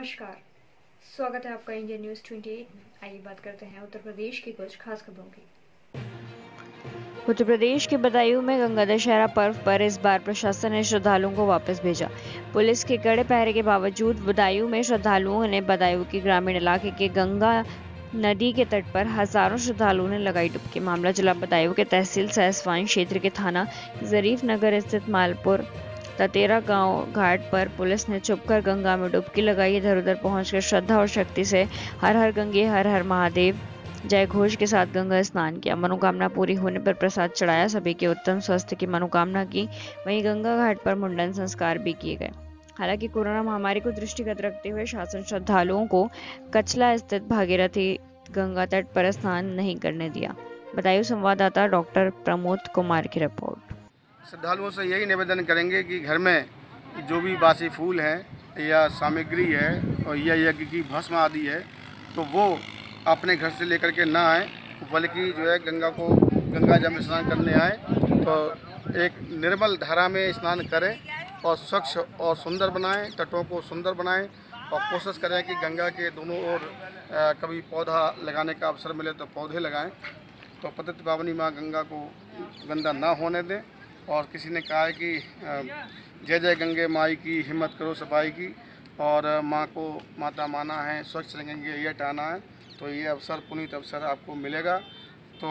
नमस्कार। स्वागत है आपका इंडिया न्यूज़ 28 में। आइए बात करते हैं उत्तर प्रदेश की कुछ खास खबरों की। उत्तर प्रदेश के बदायूं में गंगा दशहरा पर्व पर इस बार प्रशासन ने श्रद्धालुओं को वापस भेजा। पुलिस के कड़े पहरे के बावजूद बदायूं में श्रद्धालुओं ने बदायूं के ग्रामीण इलाके के गंगा नदी के तट पर हज़ारों श्रद्धालुओं ने लगाई डुबकी। मामला जिला बदायूं के तहसील सहसवान क्षेत्र के थाना जरीफ नगर स्थित मालपुर ततेरा गाँव घाट पर पुलिस ने छुपकर गंगा में डुबकी लगाई। इधर उधर पहुंचकर श्रद्धा और शक्ति से हर हर गंगे, हर हर महादेव जय घोष के साथ गंगा स्नान किया। मनोकामना पूरी होने पर प्रसाद चढ़ाया। सभी के उत्तम स्वास्थ्य की मनोकामना की। वहीं गंगा घाट पर मुंडन संस्कार भी किए गए। हालाँकि कोरोना महामारी को दृष्टिगत रखते हुए शासन श्रद्धालुओं को कचला स्थित भागीरथी गंगा तट पर स्नान नहीं करने दिया। बताइए संवाददाता डॉक्टर प्रमोद कुमार की रिपोर्ट। श्रद्धालुओं से यही निवेदन करेंगे कि घर में जो भी बासी फूल हैं या सामग्री है और या यज्ञ की भस्म आदि है तो वो अपने घर से लेकर के ना आए। बल्कि जो है गंगा को, गंगा जब में स्नान करने आए। तो एक निर्मल धारा में स्नान करें और स्वच्छ और सुंदर बनाएँ, तटों को सुंदर बनाएँ और कोशिश करें कि गंगा के दोनों ओर कभी पौधा लगाने का अवसर मिले तो पौधे लगाएँ। तो पतित पावनी माँ गंगा को गंदा ना होने दें। और किसी ने कहा है कि जय जय गंगे माई की हिम्मत करो सफ़ाई की और माँ को माता माना है, स्वच्छ गंगे ये टाना है तो ये अवसर, पुनीत अवसर आपको मिलेगा। तो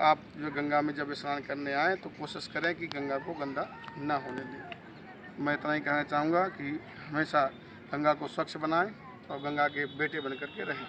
आप जो गंगा में जब स्नान करने आएँ तो कोशिश करें कि गंगा को गंदा ना होने दें। मैं इतना ही कहना चाहूँगा कि हमेशा गंगा को स्वच्छ बनाएँ और गंगा के बेटे बन करके रहें।